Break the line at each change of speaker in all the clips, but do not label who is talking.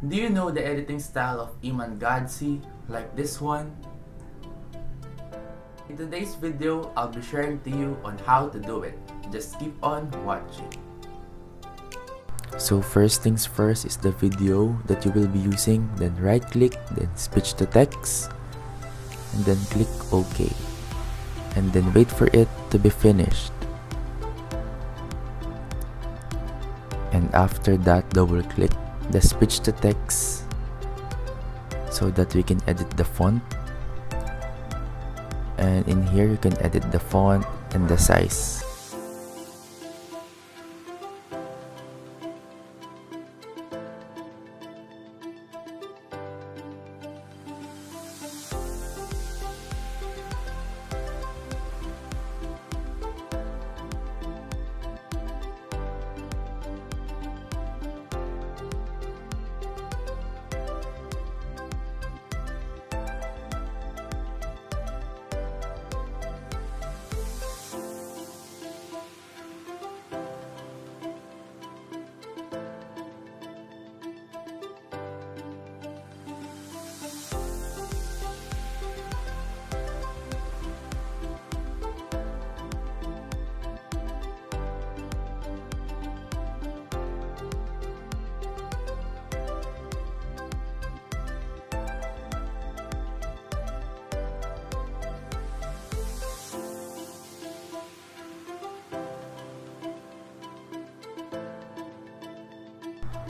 Do you know the editing style of Iman Gadzhi, like this one? In today's video, I'll be sharing to you on how to do it. Just keep on watching.
So first things first is the video that you will be using, then right click, then speech to text, and then click OK. And then wait for it to be finished. And after that, double click the speech to text so that we can edit the font. And in here, you can edit the font and the size.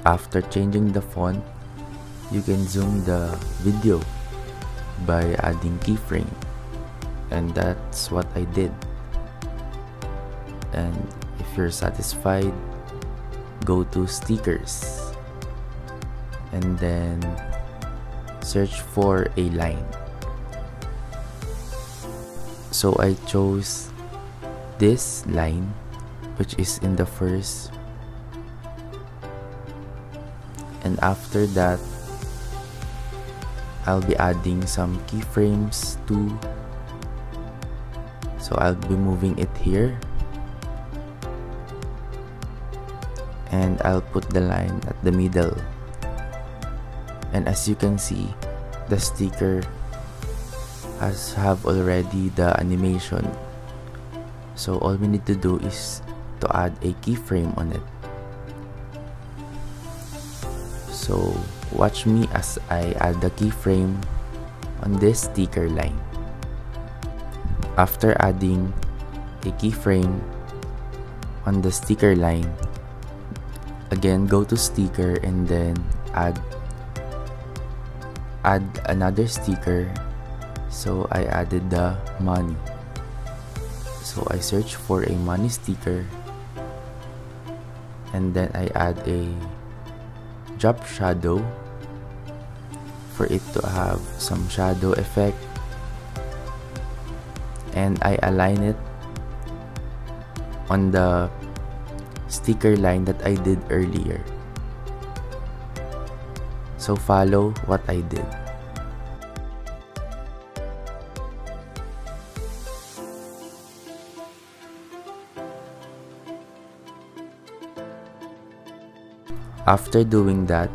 After changing the font, you can zoom the video by adding keyframe. And that's what I did. And if you're satisfied go to stickers. And then search for a line. So I chose this line which is in the first and after that I'll be adding some keyframes too. So I'll be moving it here. And I'll put the line at the middle. And as you can see the sticker has have already the animation. So all we need to do is to add a keyframe on it so watch me as I add the keyframe on this sticker line. After adding a keyframe on the sticker line, again go to sticker and then add add another sticker so I added the money so I search for a money sticker and then I add a drop shadow for it to have some shadow effect. And I align it on the sticker line that I did earlier. So follow what I did After doing that,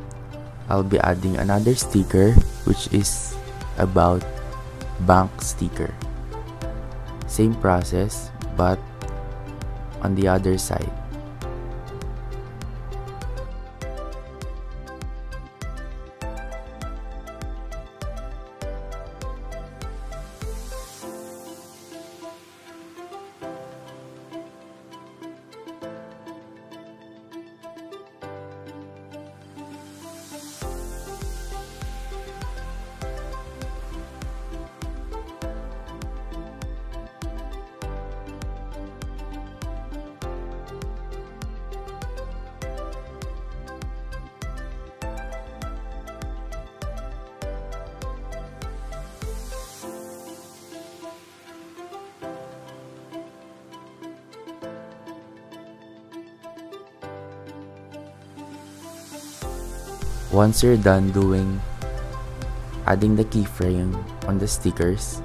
I'll be adding another sticker which is about bank sticker. Same process but on the other side. Once you're done doing adding the keyframe on the stickers,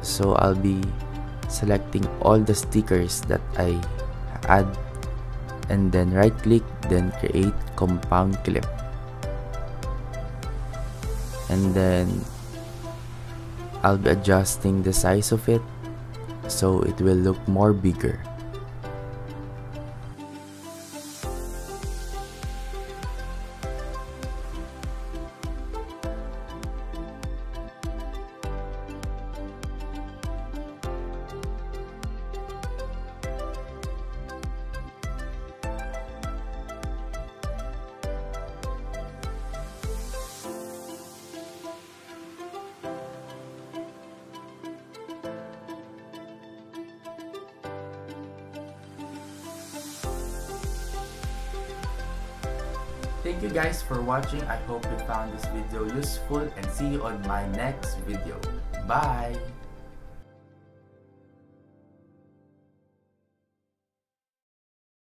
so I'll be selecting all the stickers that I add and then right click then create compound clip and then I'll be adjusting the size of it so it will look more bigger.
Thank you guys for watching. I hope you found this video useful and see you on my next video. Bye!